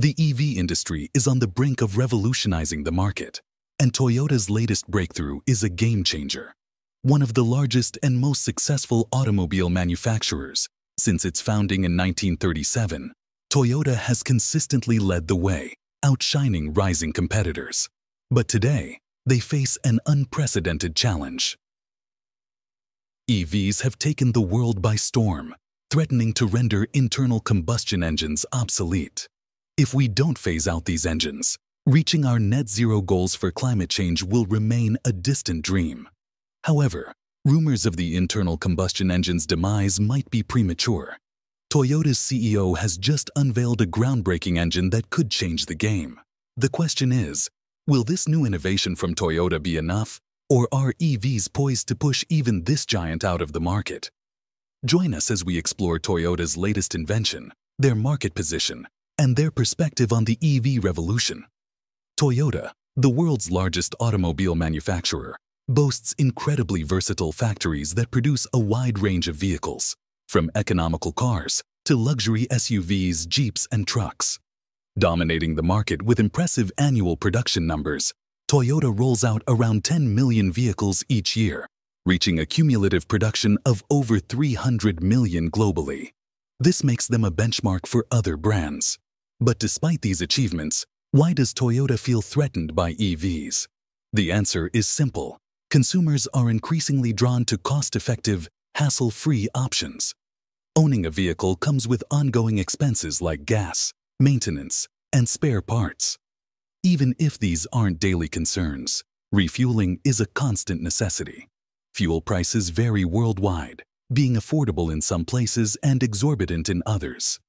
The EV industry is on the brink of revolutionizing the market, and Toyota's latest breakthrough is a game changer. One of the largest and most successful automobile manufacturers since its founding in 1937, Toyota has consistently led the way, outshining rising competitors. But today, they face an unprecedented challenge. EVs have taken the world by storm, threatening to render internal combustion engines obsolete. If we don't phase out these engines, reaching our net zero goals for climate change will remain a distant dream. However, rumors of the internal combustion engine's demise might be premature. Toyota's CEO has just unveiled a groundbreaking engine that could change the game. The question is, will this new innovation from Toyota be enough, or are EVs poised to push even this giant out of the market? Join us as we explore Toyota's latest invention, their market position, and their perspective on the EV revolution. Toyota, the world's largest automobile manufacturer, boasts incredibly versatile factories that produce a wide range of vehicles, from economical cars to luxury SUVs, Jeeps, and trucks. Dominating the market with impressive annual production numbers, Toyota rolls out around 10 million vehicles each year, reaching a cumulative production of over 300 million globally. This makes them a benchmark for other brands. But despite these achievements, why does Toyota feel threatened by EVs? The answer is simple. Consumers are increasingly drawn to cost-effective, hassle-free options. Owning a vehicle comes with ongoing expenses like gas, maintenance, and spare parts. Even if these aren't daily concerns, refueling is a constant necessity. Fuel prices vary worldwide, being affordable in some places and exorbitant in others.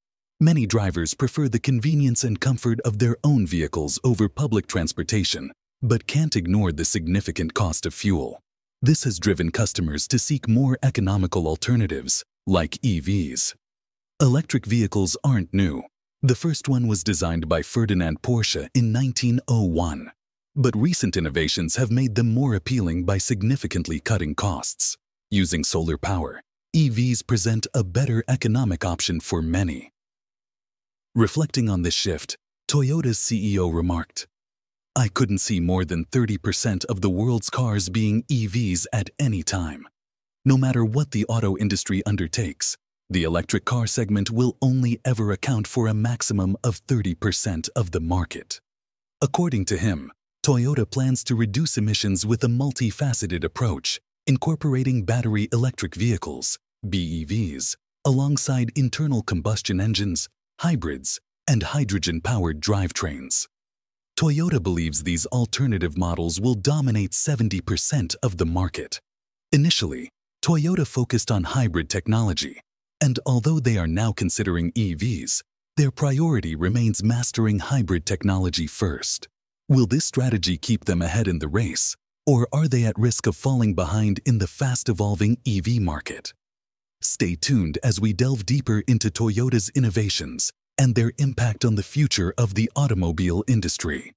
Many drivers prefer the convenience and comfort of their own vehicles over public transportation, but can't ignore the significant cost of fuel. This has driven customers to seek more economical alternatives, like EVs. Electric vehicles aren't new. The first one was designed by Ferdinand Porsche in 1901. But recent innovations have made them more appealing by significantly cutting costs. Using solar power, EVs present a better economic option for many. Reflecting on this shift, Toyota's CEO remarked, I couldn't see more than 30% of the world's cars being EVs at any time. No matter what the auto industry undertakes, the electric car segment will only ever account for a maximum of 30% of the market. According to him, Toyota plans to reduce emissions with a multifaceted approach, incorporating battery electric vehicles, BEVs, alongside internal combustion engines, hybrids, and hydrogen-powered drivetrains. Toyota believes these alternative models will dominate 70% of the market. Initially, Toyota focused on hybrid technology, and although they are now considering EVs, their priority remains mastering hybrid technology first. Will this strategy keep them ahead in the race, or are they at risk of falling behind in the fast-evolving EV market? Stay tuned as we delve deeper into Toyota's innovations and their impact on the future of the automobile industry.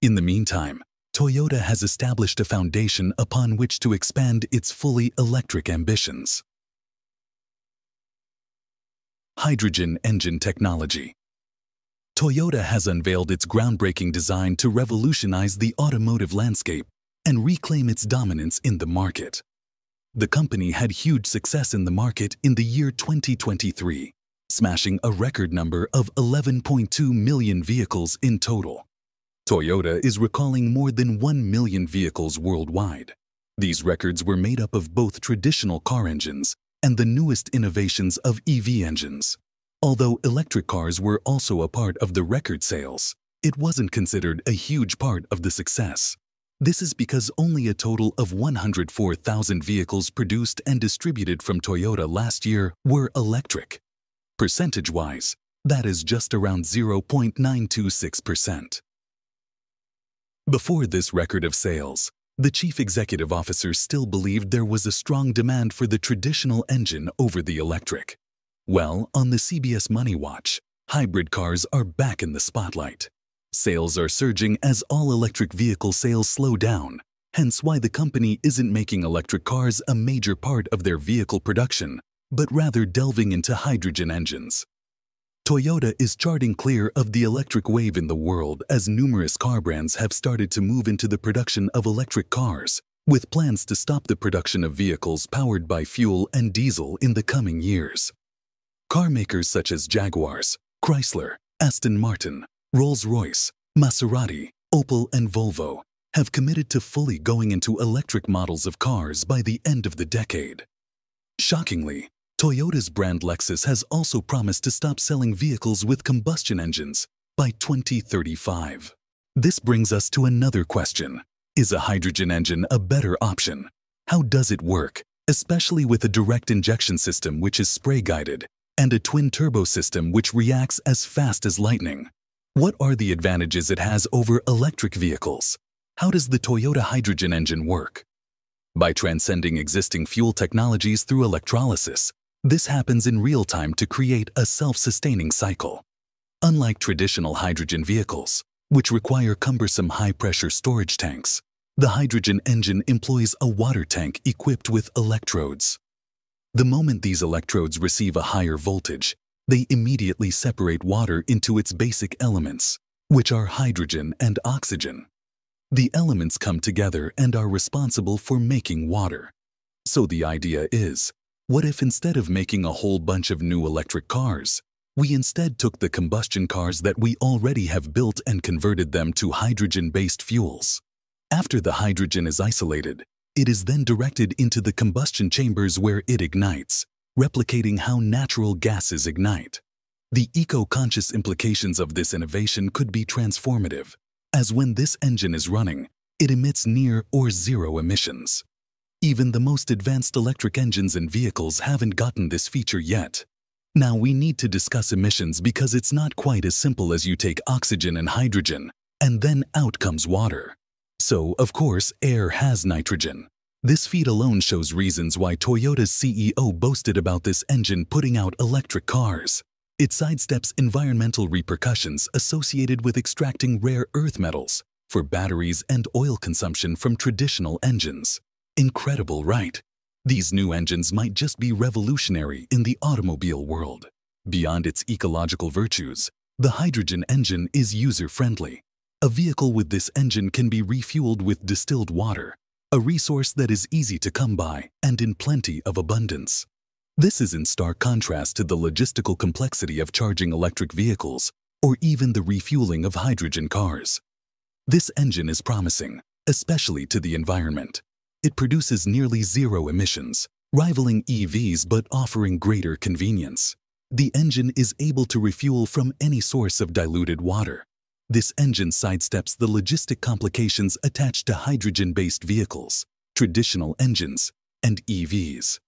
In the meantime, Toyota has established a foundation upon which to expand its fully electric ambitions. Hydrogen engine technology. Toyota has unveiled its groundbreaking design to revolutionize the automotive landscape and reclaim its dominance in the market. The company had huge success in the market in the year 2023, smashing a record number of 11.2 million vehicles in total. Toyota is recalling more than 1 million vehicles worldwide. These records were made up of both traditional car engines and the newest innovations of EV engines. Although electric cars were also a part of the record sales, it wasn't considered a huge part of the success. This is because only a total of 104,000 vehicles produced and distributed from Toyota last year were electric. Percentage-wise, that is just around 0.926%. Before this record of sales, the chief executive officer still believed there was a strong demand for the traditional engine over the electric. Well, on the CBS Money Watch, hybrid cars are back in the spotlight. Sales are surging as all-electric vehicle sales slow down, hence why the company isn't making electric cars a major part of their vehicle production, but rather delving into hydrogen engines. Toyota is charting clear of the electric wave in the world as numerous car brands have started to move into the production of electric cars, with plans to stop the production of vehicles powered by fuel and diesel in the coming years. Car makers such as Jaguars, Chrysler, Aston Martin, Rolls-Royce, Maserati, Opel and Volvo have committed to fully going into electric models of cars by the end of the decade. Shockingly, Toyota's brand Lexus has also promised to stop selling vehicles with combustion engines by 2035. This brings us to another question. Is a hydrogen engine a better option? How does it work, especially with a direct injection system which is spray-guided and a twin-turbo system which reacts as fast as lightning? What are the advantages it has over electric vehicles? How does the Toyota hydrogen engine work? By transcending existing fuel technologies through electrolysis, this happens in real time to create a self-sustaining cycle. Unlike traditional hydrogen vehicles, which require cumbersome high-pressure storage tanks, the hydrogen engine employs a water tank equipped with electrodes. The moment these electrodes receive a higher voltage, they immediately separate water into its basic elements, which are hydrogen and oxygen. The elements come together and are responsible for making water. So the idea is, what if instead of making a whole bunch of new electric cars, we instead took the combustion cars that we already have built and converted them to hydrogen-based fuels? After the hydrogen is isolated, it is then directed into the combustion chambers where it ignites, replicating how natural gases ignite. The eco-conscious implications of this innovation could be transformative, as when this engine is running, it emits near or zero emissions. Even the most advanced electric engines and vehicles haven't gotten this feature yet. Now we need to discuss emissions because it's not quite as simple as you take oxygen and hydrogen, and then out comes water. So, of course, air has nitrogen. This feat alone shows reasons why Toyota's CEO boasted about this engine putting out electric cars. It sidesteps environmental repercussions associated with extracting rare earth metals for batteries and oil consumption from traditional engines. Incredible, right? These new engines might just be revolutionary in the automobile world. Beyond its ecological virtues, the hydrogen engine is user-friendly. A vehicle with this engine can be refueled with distilled water, a resource that is easy to come by and in plenty of abundance. This is in stark contrast to the logistical complexity of charging electric vehicles or even the refueling of hydrogen cars. This engine is promising, especially to the environment. It produces nearly zero emissions, rivaling EVs but offering greater convenience. The engine is able to refuel from any source of diluted water. This engine sidesteps the logistic complications attached to hydrogen-based vehicles, traditional engines, and EVs.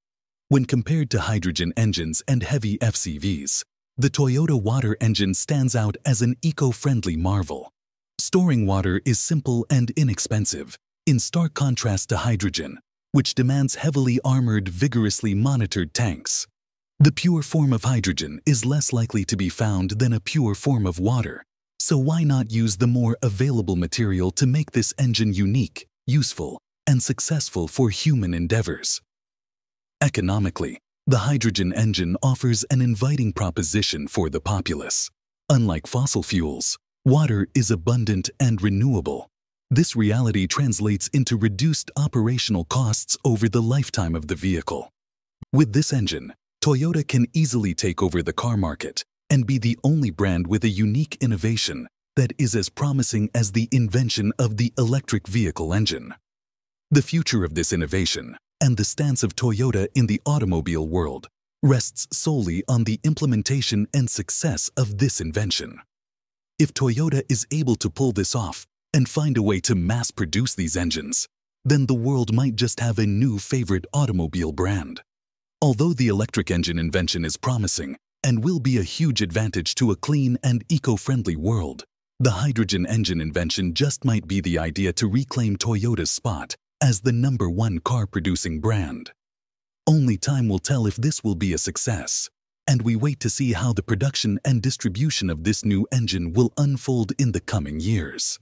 When compared to hydrogen engines and heavy FCVs, the Toyota water engine stands out as an eco-friendly marvel. Storing water is simple and inexpensive, in stark contrast to hydrogen, which demands heavily armored, vigorously monitored tanks. The pure form of hydrogen is less likely to be found than a pure form of water, so why not use the more available material to make this engine unique, useful, and successful for human endeavors? Economically, the hydrogen engine offers an inviting proposition for the populace. Unlike fossil fuels, water is abundant and renewable, this reality translates into reduced operational costs over the lifetime of the vehicle. With this engine, Toyota can easily take over the car market and be the only brand with a unique innovation that is as promising as the invention of the electric vehicle engine. The future of this innovation and the stance of Toyota in the automobile world rests solely on the implementation and success of this invention. If Toyota is able to pull this off, and find a way to mass produce these engines, then the world might just have a new favorite automobile brand. Although the electric engine invention is promising and will be a huge advantage to a clean and eco-friendly world, the hydrogen engine invention just might be the idea to reclaim Toyota's spot as the number one car-producing brand. Only time will tell if this will be a success, and we wait to see how the production and distribution of this new engine will unfold in the coming years.